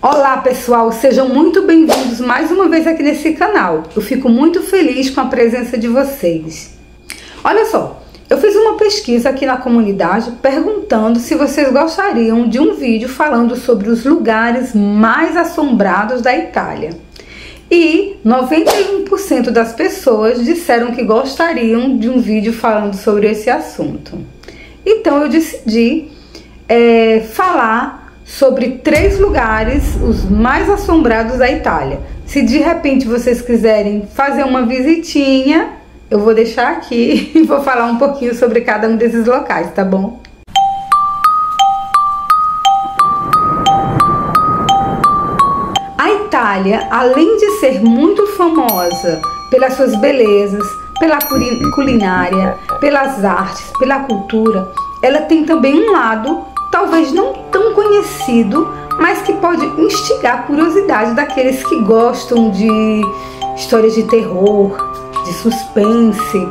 Olá pessoal, sejam muito bem-vindos mais uma vez aqui nesse canal. Eu fico muito feliz com a presença de vocês. Olha só, eu fiz uma pesquisa aqui na comunidade perguntando se vocês gostariam de um vídeo falando sobre os lugares mais assombrados da Itália. E 91% das pessoas disseram que gostariam de um vídeo falando sobre esse assunto. Então eu decidi é, falar sobre três lugares os mais assombrados da Itália. Se de repente vocês quiserem fazer uma visitinha, eu vou deixar aqui e vou falar um pouquinho sobre cada um desses locais, tá bom? A Itália, além de ser muito famosa pelas suas belezas, pela culinária, pelas artes, pela cultura, ela tem também um lado talvez não tão conhecido, mas que pode instigar a curiosidade daqueles que gostam de histórias de terror, de suspense.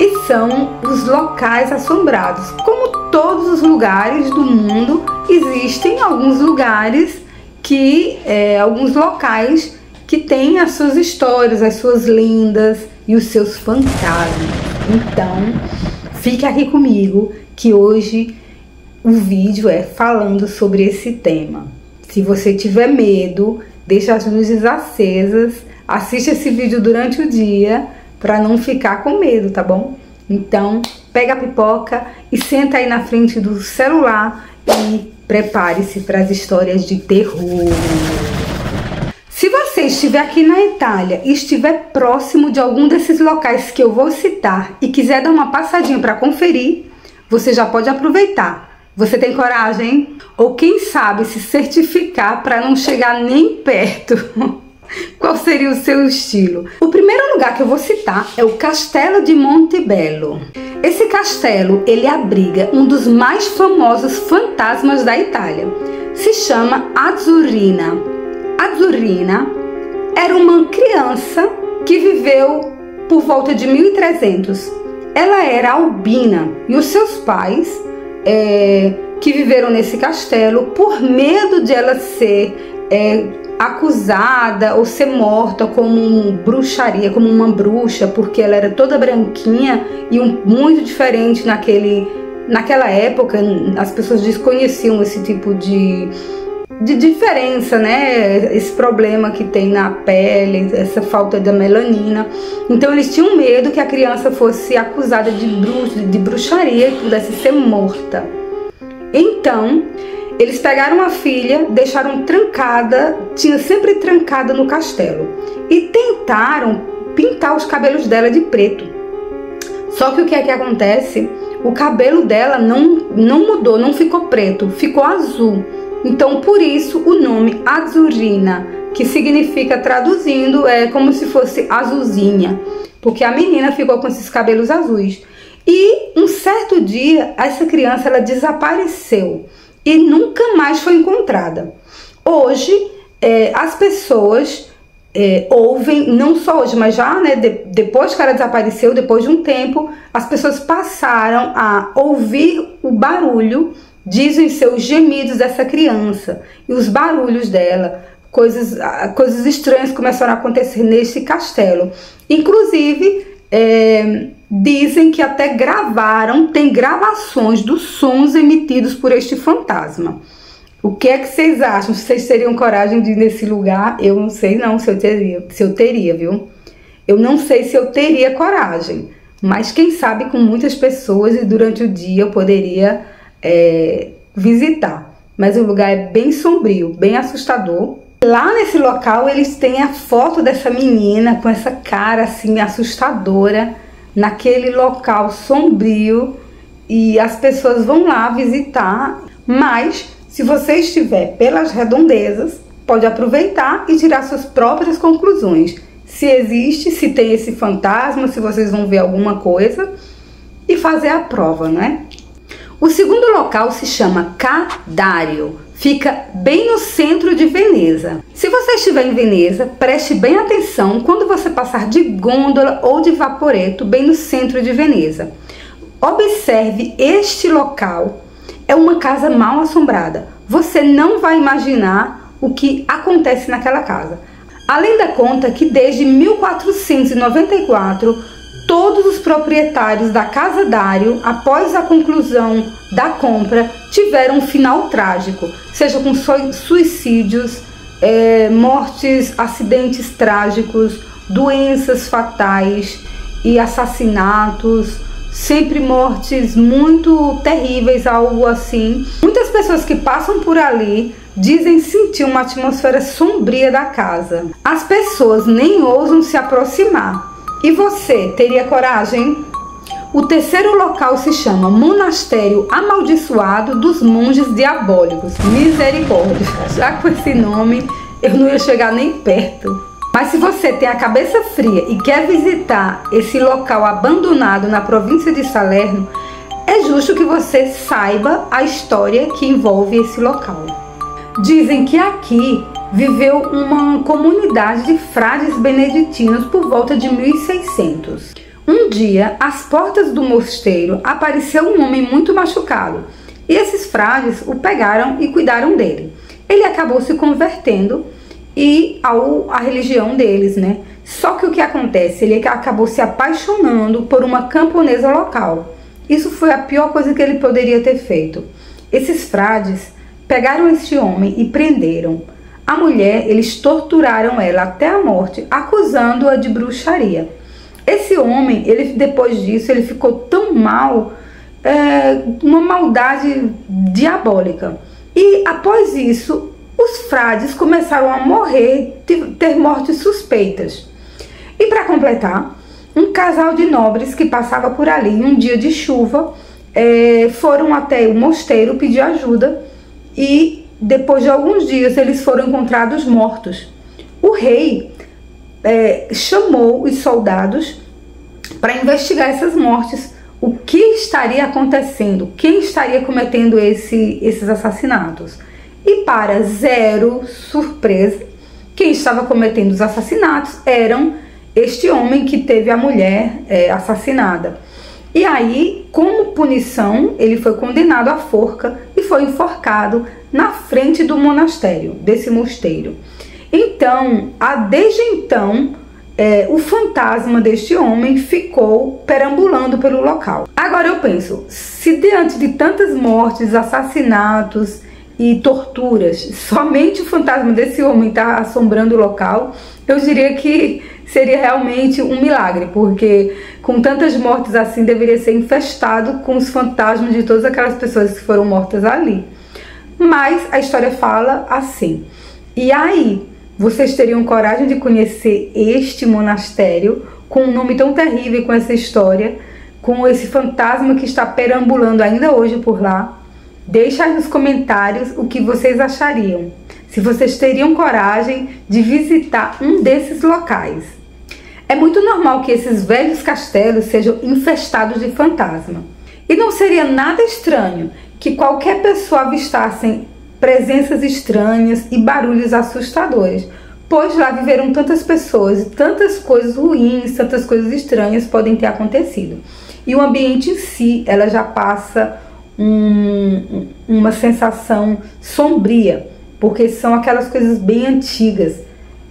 E são os locais assombrados. Como todos os lugares do mundo, existem alguns lugares que, é, alguns locais que têm as suas histórias, as suas lendas e os seus fantasmas. Então, fique aqui comigo que hoje o vídeo é falando sobre esse tema. Se você tiver medo, deixa as luzes acesas, assiste esse vídeo durante o dia para não ficar com medo, tá bom? Então, pega a pipoca e senta aí na frente do celular e prepare-se para as histórias de terror. Se você estiver aqui na Itália e estiver próximo de algum desses locais que eu vou citar e quiser dar uma passadinha para conferir, você já pode aproveitar você tem coragem? Ou quem sabe se certificar para não chegar nem perto? Qual seria o seu estilo? O primeiro lugar que eu vou citar é o Castelo de Montebello. Esse castelo, ele abriga um dos mais famosos fantasmas da Itália. Se chama Azzurrina. Azzurrina era uma criança que viveu por volta de 1300. Ela era albina e os seus pais é, que viveram nesse castelo por medo de ela ser é, acusada ou ser morta como bruxaria, como uma bruxa, porque ela era toda branquinha e um, muito diferente naquele, naquela época. As pessoas desconheciam esse tipo de, de diferença, né? Esse problema que tem na pele, essa falta da melanina. Então eles tinham medo que a criança fosse acusada de, bruxa, de bruxaria e pudesse ser morta. Então eles pegaram a filha, deixaram trancada, tinha sempre trancada no castelo e tentaram pintar os cabelos dela de preto. Só que o que é que acontece? O cabelo dela não, não mudou, não ficou preto, ficou azul. Então, por isso o nome Azurina, que significa traduzindo é como se fosse azulzinha, porque a menina ficou com esses cabelos azuis. E um certo dia essa criança ela desapareceu e nunca mais foi encontrada. Hoje é, as pessoas é, ouvem, não só hoje, mas já né, de, depois que ela desapareceu, depois de um tempo, as pessoas passaram a ouvir o barulho, dizem seus gemidos dessa criança e os barulhos dela. Coisas, coisas estranhas começaram a acontecer nesse castelo. Inclusive, é, dizem que até gravaram, tem gravações dos sons emitidos por este fantasma. O que é que vocês acham? Vocês teriam coragem de ir nesse lugar? Eu não sei não se eu teria, se eu teria, viu? Eu não sei se eu teria coragem, mas quem sabe com muitas pessoas e durante o dia eu poderia é, visitar. Mas o lugar é bem sombrio, bem assustador. Lá nesse local eles têm a foto dessa menina com essa cara assim assustadora naquele local sombrio e as pessoas vão lá visitar, mas se você estiver pelas redondezas, pode aproveitar e tirar suas próprias conclusões. Se existe, se tem esse fantasma, se vocês vão ver alguma coisa e fazer a prova, né? O segundo local se chama Cadário fica bem no centro de Veneza. Se você estiver em Veneza, preste bem atenção quando você passar de gôndola ou de vaporeto bem no centro de Veneza. Observe este local. É uma casa mal assombrada. Você não vai imaginar o que acontece naquela casa. A lenda conta que desde 1494 todos os proprietários da Casa Dário, após a conclusão da compra, tiveram um final trágico, seja com suicídios, é, mortes, acidentes trágicos, doenças fatais e assassinatos, sempre mortes muito terríveis, algo assim. Muitas pessoas que passam por ali dizem sentir uma atmosfera sombria da casa. As pessoas nem ousam se aproximar. E você teria coragem? O terceiro local se chama Monastério Amaldiçoado dos Monges Diabólicos. Misericórdia. Já com esse nome eu não ia chegar nem perto. Mas se você tem a cabeça fria e quer visitar esse local abandonado na província de Salerno, é justo que você saiba a história que envolve esse local. Dizem que aqui viveu uma comunidade de frades beneditinos por volta de 1600. Um dia, às portas do mosteiro, apareceu um homem muito machucado e esses frades o pegaram e cuidaram dele. Ele acabou se convertendo e ao a religião deles, né? Só que o que acontece? Ele acabou se apaixonando por uma camponesa local. Isso foi a pior coisa que ele poderia ter feito. Esses frades pegaram este homem e prenderam. A mulher, eles torturaram ela até a morte, acusando-a de bruxaria. Esse homem, ele depois disso, ele ficou tão mal, é, uma maldade diabólica. E após isso, os frades começaram a morrer, ter mortes suspeitas. E para completar, um casal de nobres que passava por ali um dia de chuva é, foram até o mosteiro pedir ajuda e depois de alguns dias eles foram encontrados mortos. O rei é, chamou os soldados para investigar essas mortes, o que estaria acontecendo, quem estaria cometendo esse, esses assassinatos. E para zero surpresa, quem estava cometendo os assassinatos eram este homem que teve a mulher é, assassinada. E aí, como punição, ele foi condenado à forca foi enforcado na frente do monastério, desse mosteiro. Então, a, desde então, é, o fantasma deste homem ficou perambulando pelo local. Agora eu penso, se diante de tantas mortes, assassinatos e torturas, somente o fantasma desse homem está assombrando o local, eu diria que seria realmente um milagre, porque com tantas mortes assim deveria ser infestado com os fantasmas de todas aquelas pessoas que foram mortas ali. Mas a história fala assim. E aí, vocês teriam coragem de conhecer este monastério com um nome tão terrível com essa história, com esse fantasma que está perambulando ainda hoje por lá? Deixa aí nos comentários o que vocês achariam. Se vocês teriam coragem de visitar um desses locais. É muito normal que esses velhos castelos sejam infestados de fantasma. E não seria nada estranho que qualquer pessoa avistasse presenças estranhas e barulhos assustadores, pois lá viveram tantas pessoas e tantas coisas ruins, tantas coisas estranhas podem ter acontecido. E o ambiente em si, ela já passa um, uma sensação sombria, porque são aquelas coisas bem antigas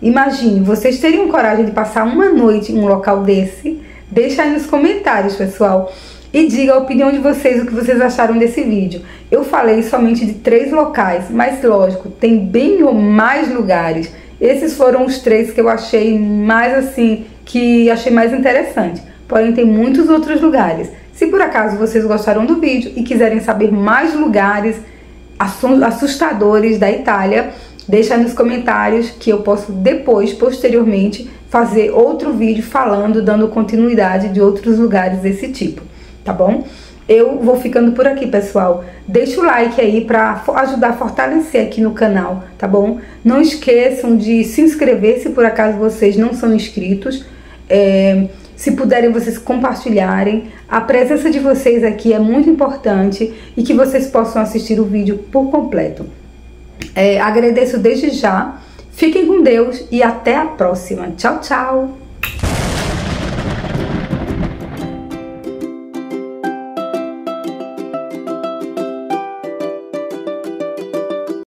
Imagine, vocês teriam coragem de passar uma noite em um local desse? Deixa aí nos comentários, pessoal. E diga a opinião de vocês, o que vocês acharam desse vídeo. Eu falei somente de três locais, mas lógico, tem bem ou mais lugares. Esses foram os três que eu achei mais assim, que achei mais interessante. Porém, tem muitos outros lugares. Se por acaso vocês gostaram do vídeo e quiserem saber mais lugares assustadores da Itália, Deixa nos comentários que eu posso depois, posteriormente, fazer outro vídeo falando, dando continuidade de outros lugares desse tipo, tá bom? Eu vou ficando por aqui, pessoal. Deixa o like aí para ajudar a fortalecer aqui no canal, tá bom? Não esqueçam de se inscrever se por acaso vocês não são inscritos. É, se puderem vocês compartilharem. A presença de vocês aqui é muito importante e que vocês possam assistir o vídeo por completo. É, agradeço desde já. Fiquem com Deus e até a próxima. Tchau, tchau!